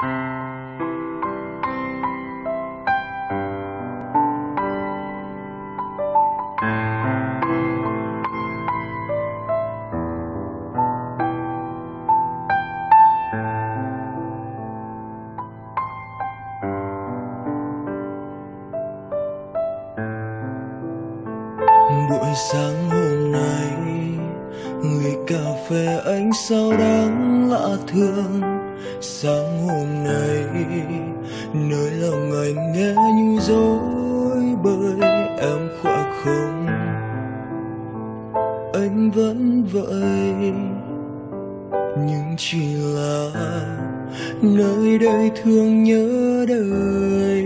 buổi sáng hôm nay người cà phê anh sao đáng lạ thường sáng hôm nay nơi lòng anh nghe như dối bời, em khỏa không. Anh vẫn vậy, nhưng chỉ là nơi đây thương nhớ đời.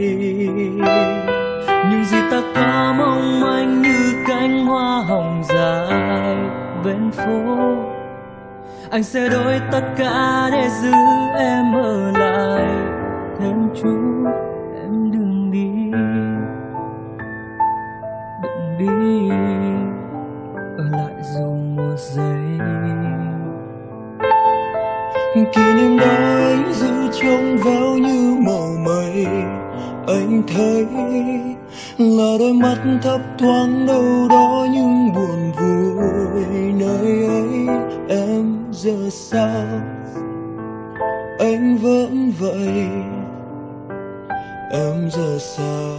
Những gì ta có mong manh như cánh hoa hồng dài bên phố anh sẽ đổi tất cả để giữ em ở lại. Thêm chút em đừng đi. Đừng đi. Ở lại dù một giây. Kỷ niệm đó anh giữ trong veo như màu mây anh thấy là đôi mắt thấp thoáng đâu đó nhưng buồn giờ sao anh vẫn vậy em giờ sao